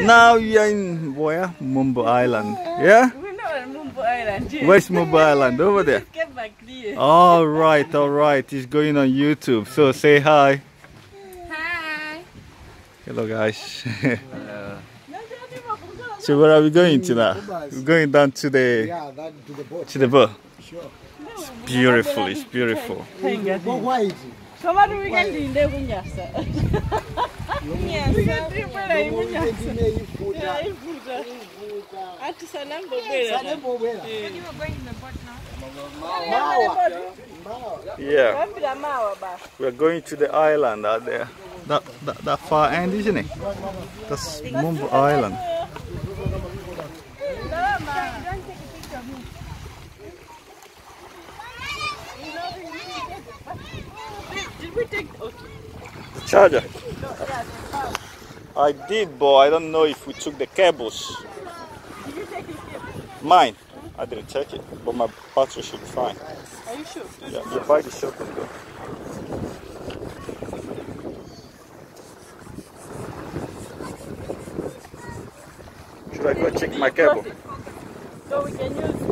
Now you're in where? Ah, Mumbo Island. Yeah? We know on Mumbo Island. yeah. Where's Mumbo Island? Over there. Just get back there. All right, all right. It's going on YouTube. So say hi. Hi. Hello, guys. so where are we going to now? We're going down to the Yeah, that to the boat. to the boat. Sure. It's beautiful. It's beautiful. Go white. Somebody we can do Ati sanambo bela. Sanembo wera. Mawa. Mawa. Yeah, Wambira mawa ba. we're going to the island out there. That that, that far end, isn't it? That's Mumbo Island. Did we take okay. Charger. I did, but I don't know if we took the cables. Mine. I didn't check it, but my battery should be fine. Are you sure? Yeah, the bike is go. Should I go check my cable? So we can use